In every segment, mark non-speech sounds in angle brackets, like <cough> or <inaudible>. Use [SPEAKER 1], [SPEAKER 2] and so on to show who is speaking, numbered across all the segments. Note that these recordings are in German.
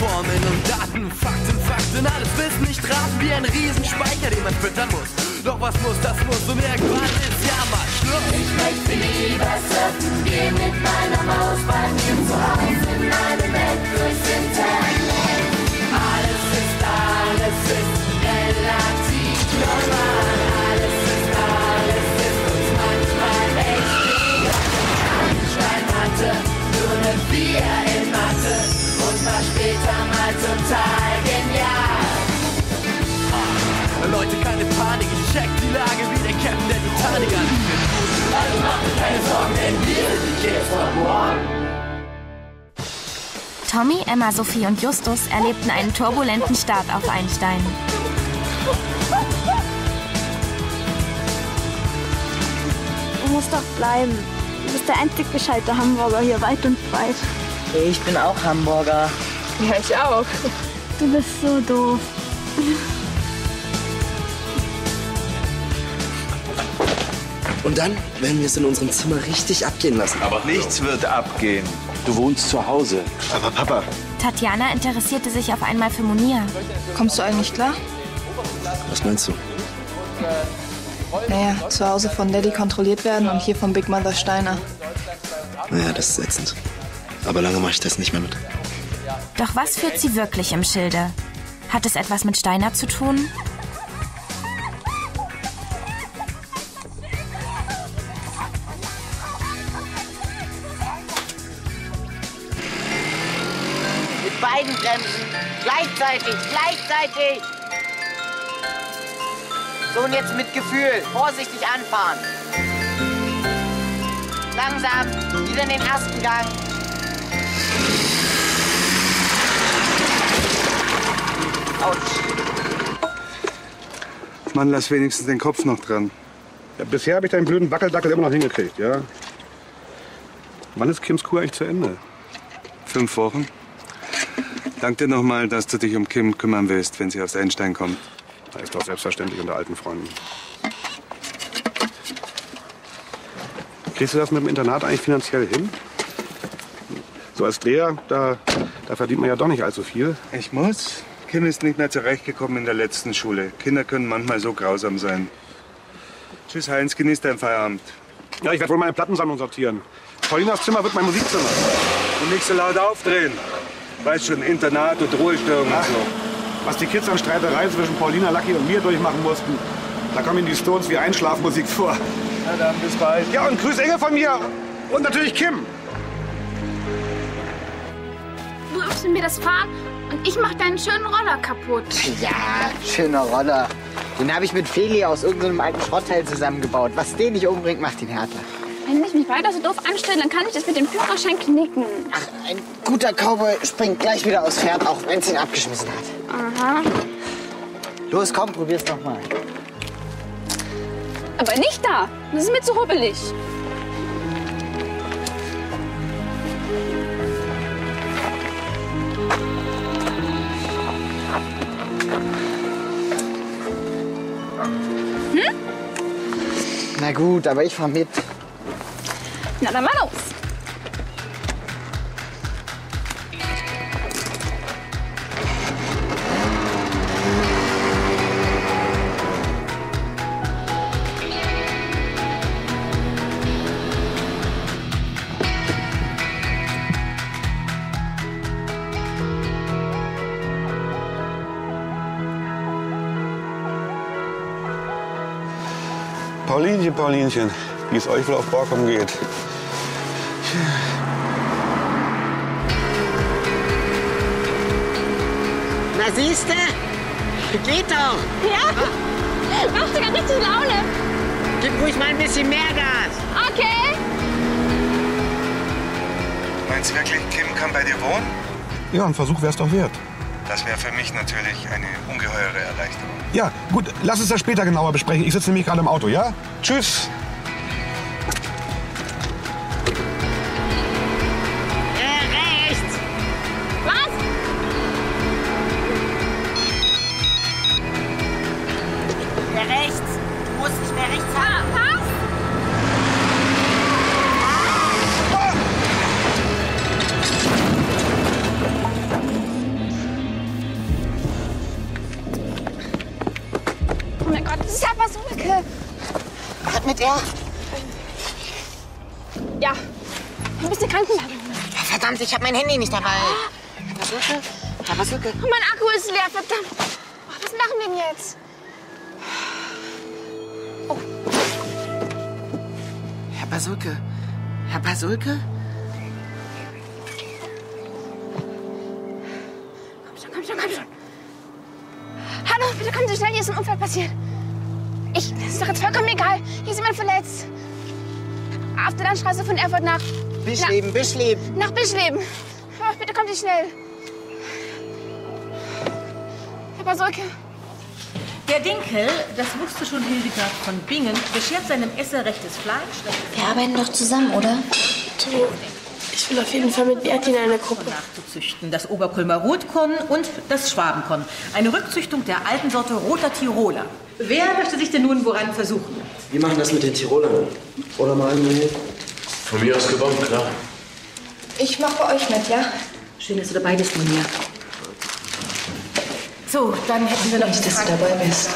[SPEAKER 1] Formeln und Daten, Fakten, Fakten, alles Wissen nicht raten wie ein Riesenspeicher, den man füttern muss. Doch was muss, das muss und irgendwann ist ja mal Schluss.
[SPEAKER 2] Ich möchte lieber surfen geh mit meiner Maus bei mir zu Hause in meine Welt durch.
[SPEAKER 1] Leute, keine Panik, ich check die Lage wie der Captain der Titanic an.
[SPEAKER 2] Also mach dir keine Sorgen, denn wir sind die Kids von morgen.
[SPEAKER 3] Tommy, Emma, Sophie und Justus erlebten einen turbulenten Start auf Einstein.
[SPEAKER 4] Du musst doch bleiben. Du bist der einzig gescheite Hamburger hier weit und breit.
[SPEAKER 5] Ich bin auch Hamburger.
[SPEAKER 4] Ja, ich auch. Du bist so doof.
[SPEAKER 6] Und dann werden wir es in unserem Zimmer richtig abgehen lassen.
[SPEAKER 7] Aber nichts wird abgehen. Du wohnst zu Hause.
[SPEAKER 6] Aber Papa,
[SPEAKER 3] Tatjana interessierte sich auf einmal für Monia.
[SPEAKER 8] Kommst du eigentlich klar?
[SPEAKER 6] was meinst du?
[SPEAKER 8] Naja, zu Hause von Daddy kontrolliert werden und hier von Big Mother Steiner.
[SPEAKER 6] Naja, das ist ätzend. Aber lange mache ich das nicht mehr mit.
[SPEAKER 3] Doch was führt sie wirklich im Schilde? Hat es etwas mit Steiner zu tun?
[SPEAKER 5] Beiden Bremsen. Gleichzeitig, gleichzeitig. So, und jetzt mit Gefühl. Vorsichtig anfahren. Langsam. Wieder in den ersten Gang. Autsch.
[SPEAKER 9] Mann, lass wenigstens den Kopf noch dran. Ja, bisher habe ich deinen blöden Wackeldackel immer noch hingekriegt, ja? Wann ist Kims Kur eigentlich zu Ende?
[SPEAKER 7] Fünf Wochen. Dank dir nochmal, dass du dich um Kim kümmern willst, wenn sie aufs Einstein kommt.
[SPEAKER 9] Das ist doch selbstverständlich unter alten Freunden. Kriegst du das mit dem Internat eigentlich finanziell hin? So als Dreher, da, da verdient man ja doch nicht allzu viel.
[SPEAKER 7] Ich muss. Kim ist nicht mehr zurechtgekommen in der letzten Schule. Kinder können manchmal so grausam sein. Tschüss, Heinz, genieß deinen Feierabend.
[SPEAKER 9] Ja, ich werde wohl meine Plattensammlung sortieren. Paulinas Zimmer wird mein Musikzimmer.
[SPEAKER 7] Und nicht so laut aufdrehen. Weißt schon, Internat und Ruhestörung und so.
[SPEAKER 9] Was die Kids an Streiterei zwischen Paulina, Lucky und mir durchmachen mussten, da kommen ihnen die Stones wie Einschlafmusik vor.
[SPEAKER 7] Na dann, bis bald.
[SPEAKER 9] Ja, und Grüß Inge von mir und natürlich Kim.
[SPEAKER 4] Du öffnest mir das Fahren und ich mach deinen schönen Roller kaputt.
[SPEAKER 5] Ja, schöner Roller. Den habe ich mit Feli aus irgendeinem alten Schrottteil zusammengebaut. Was den nicht umbringt, macht ihn härter.
[SPEAKER 4] Wenn ich mich weiter so doof anstelle, dann kann ich das mit dem Führerschein knicken.
[SPEAKER 5] Ach, ein guter Cowboy springt gleich wieder aufs Pferd, auch wenn es ihn abgeschmissen hat.
[SPEAKER 4] Aha.
[SPEAKER 5] Los, komm, probier's noch mal.
[SPEAKER 4] Aber nicht da. Das ist mir zu rubbelig.
[SPEAKER 5] Na gut, aber ich fahr mit.
[SPEAKER 4] Na dann mal los.
[SPEAKER 9] Paulinchen, Paulinchen, wie es euch wohl auf Borkum geht.
[SPEAKER 5] Na siehste? Geht doch.
[SPEAKER 4] Ja? Macht sogar richtig Laune.
[SPEAKER 5] Gib ruhig mal ein bisschen mehr Gas.
[SPEAKER 4] Okay.
[SPEAKER 7] Meinst du wirklich, Kim kann bei dir wohnen?
[SPEAKER 9] Ja, ein Versuch wäre es doch wert.
[SPEAKER 7] Das wäre für mich natürlich eine ungeheure Erleichterung.
[SPEAKER 9] Ja, gut, lass es das später genauer besprechen. Ich sitze nämlich gerade im Auto, ja? Tschüss.
[SPEAKER 5] Ja. Ja. Du
[SPEAKER 10] bist eine Krankenlage.
[SPEAKER 5] Verdammt, ich habe mein Handy nicht dabei. Da was Lücke?
[SPEAKER 10] Da mein Akku ist leer, verdammt. Oh, was machen wir denn jetzt? Oh.
[SPEAKER 5] Herr Basulke. Herr Basulke?
[SPEAKER 10] Komm schon, komm schon, komm schon. Hallo, bitte kommen Sie schnell, hier ist ein Unfall passiert. Ist doch jetzt vollkommen egal. Hier ist jemand verletzt. Auf der Landstraße von Erfurt nach...
[SPEAKER 5] Bischleben, Bischleben.
[SPEAKER 10] Na, nach Bischleben. Oh, bitte kommen Sie schnell. Herr Basolke,
[SPEAKER 11] Der Dinkel, das wusste schon Hildegard von Bingen, beschert seinem Esser rechtes Fleisch.
[SPEAKER 12] Wir arbeiten doch zusammen, oder?
[SPEAKER 8] Du, ich will auf jeden Fall mit Bert in eine Gruppe.
[SPEAKER 11] nachzuzüchten. Das Oberkulmer Rotkorn und das Schwabenkorn. Eine Rückzüchtung der alten Sorte Roter Tiroler. Wer möchte sich denn nun woran versuchen?
[SPEAKER 6] Wir machen das mit den Tirolern. Oder mal hier?
[SPEAKER 13] Von mir aus gewonnen, klar.
[SPEAKER 8] Ich mach bei euch mit, ja?
[SPEAKER 11] Schön, dass du dabei bist, Monia. So, dann hätten wir noch
[SPEAKER 8] Nicht, dass du dabei bist.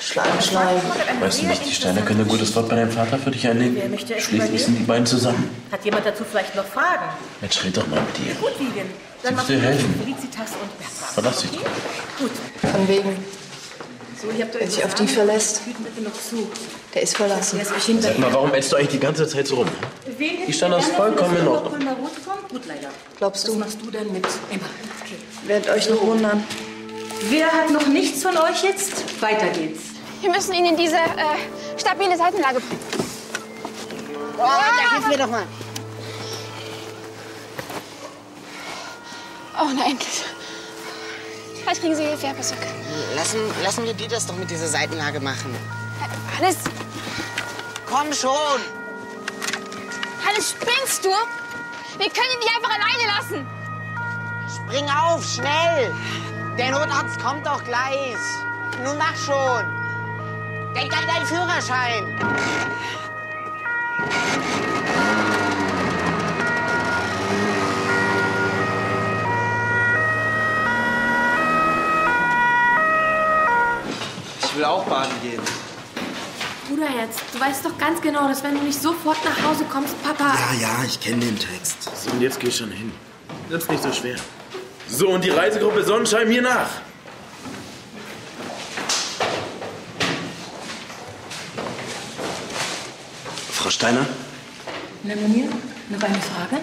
[SPEAKER 8] Schleim, Schleim.
[SPEAKER 13] Weißt du nicht, die Steine können ein gutes Wort bei deinem Vater für dich einlegen. Schließlich sind die beiden zusammen.
[SPEAKER 11] Hat jemand dazu vielleicht noch Fragen?
[SPEAKER 13] Jetzt red doch mal mit dir.
[SPEAKER 11] Gut, Vivian. Dann
[SPEAKER 13] wird dir helfen.
[SPEAKER 11] Felicitas und Bertram.
[SPEAKER 13] Verlass dich
[SPEAKER 11] Okay?
[SPEAKER 13] drauf.
[SPEAKER 11] Gut.
[SPEAKER 8] Von wegen.
[SPEAKER 11] So, ihr habt euch
[SPEAKER 8] sich auf die verlässt,
[SPEAKER 11] Hüten bitte noch zu.
[SPEAKER 8] der ist verlassen.
[SPEAKER 13] Sag mal, warum ätzt du eigentlich die ganze Zeit so rum? Ist
[SPEAKER 11] gerne für
[SPEAKER 13] vollkommen
[SPEAKER 11] das
[SPEAKER 13] in Ordnung.
[SPEAKER 8] Glaubst
[SPEAKER 11] Was
[SPEAKER 8] du?
[SPEAKER 11] machst du denn mit Emma? Okay.
[SPEAKER 8] Werdet euch noch wundern.
[SPEAKER 11] Wer hat noch nichts von euch jetzt? Weiter geht's.
[SPEAKER 10] wir müssen ihn in diese äh, stabile Seitenlage bringen.
[SPEAKER 5] Oh, da hilf mir doch mal.
[SPEAKER 10] Oh, na endlich. Vielleicht kriegen Sie Hilfe, Herr Basolke.
[SPEAKER 5] Lassen, lassen wir die das doch mit dieser Seitenlage machen.
[SPEAKER 10] Hannes,
[SPEAKER 5] Komm schon!
[SPEAKER 10] Hannes, spinnst du? Wir können ihn nicht einfach alleine lassen.
[SPEAKER 5] Spring auf, schnell! Der Notarzt kommt doch gleich. Nun mach schon. Denk an deinen Führerschein.
[SPEAKER 6] Will auch baden gehen.
[SPEAKER 14] Bruderherz, du weißt doch ganz genau, dass wenn du nicht sofort nach Hause kommst, Papa...
[SPEAKER 6] Ja, ja, ich kenne den Text.
[SPEAKER 13] So, und jetzt geh schon hin. Das ist nicht so schwer. So, und die Reisegruppe Sonnenschein mir nach.
[SPEAKER 6] Frau Steiner?
[SPEAKER 11] Na, Monia, noch eine Frage?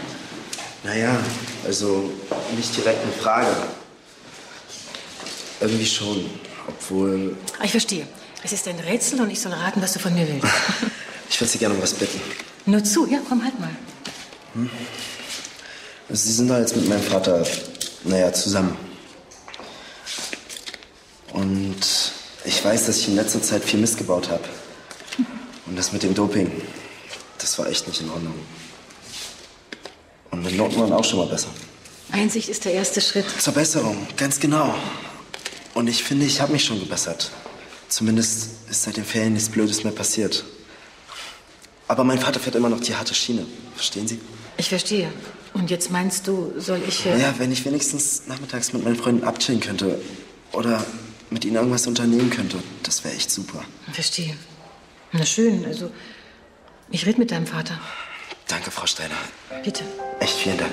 [SPEAKER 6] Naja, also nicht direkt eine Frage. Irgendwie schon. Obwohl,
[SPEAKER 11] Ah, Ich verstehe. Es ist ein Rätsel und ich soll raten, was du von mir willst. <laughs>
[SPEAKER 6] ich würde Sie gerne um was bitten.
[SPEAKER 11] Nur zu, ja, komm halt mal.
[SPEAKER 6] Also Sie sind da jetzt mit meinem Vater, naja, zusammen. Und ich weiß, dass ich in letzter Zeit viel Mist gebaut habe. Und das mit dem Doping, das war echt nicht in Ordnung. Und meine Noten waren auch schon mal besser.
[SPEAKER 11] Einsicht ist der erste Schritt.
[SPEAKER 6] Zur Besserung, ganz genau. Und ich finde, ich habe mich schon gebessert. Zumindest ist seit den Ferien nichts Blödes mehr passiert. Aber mein Vater fährt immer noch die harte Schiene. Verstehen Sie?
[SPEAKER 11] Ich verstehe. Und jetzt meinst du, soll ich... Äh,
[SPEAKER 6] Ja, wenn ich wenigstens nachmittags mit meinen Freunden abchillen könnte. Oder mit ihnen irgendwas unternehmen könnte. Das wäre echt super.
[SPEAKER 11] Verstehe. Na schön, also... Ich rede mit deinem Vater.
[SPEAKER 6] Danke, Frau Steiner.
[SPEAKER 11] Bitte.
[SPEAKER 6] Echt vielen Dank.